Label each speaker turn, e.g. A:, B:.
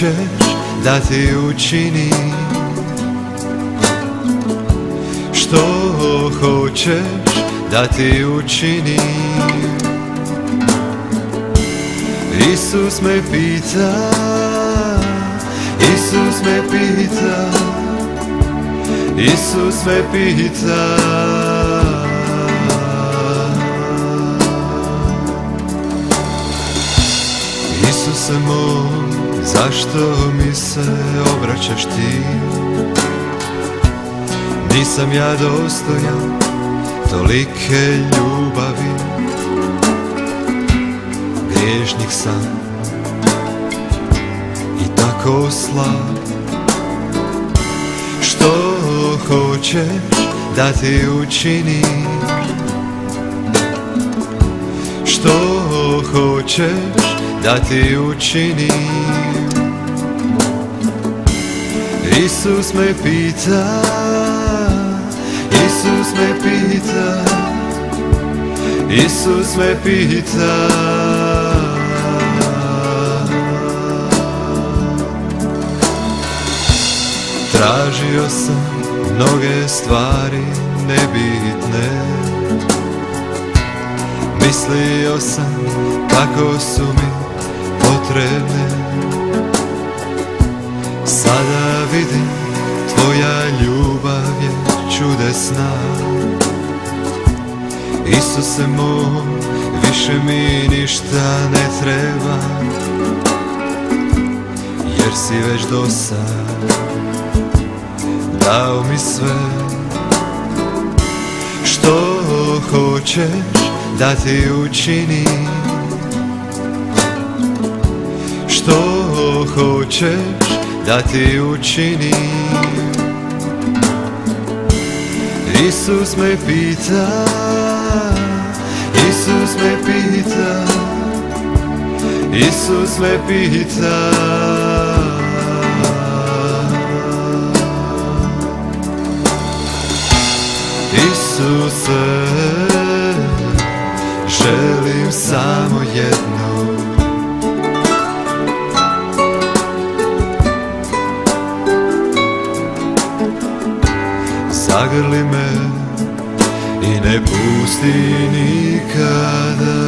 A: hoćeš da ti učinim Što hoćeš da ti učinim Isus me pita Isus me pita Isus me pita. Isuse moj, zašto mi se obraćaš ti? Nisam ja dostojan tolike ljubavi. Griješnik sam i tako slab. Što hoćeš da ti učinim? Što hoćeš da ti učinim? Isus me pita Isus me pita Isus me pita. Tražio sam mnoge stvari nebitne Mislio sam kako su mi potrebne Sada vidim tvoja ljubav je čudesna. Isuse moj, više mi ništa ne treba Jer si već do sad dao mi sve. Što hoćeš da ti učinim Što hoćeš da ti učinim Isus me pita Isus me pita Isus me pita. Isuse Želim samo jedno. Zagrli me i ne pusti nikada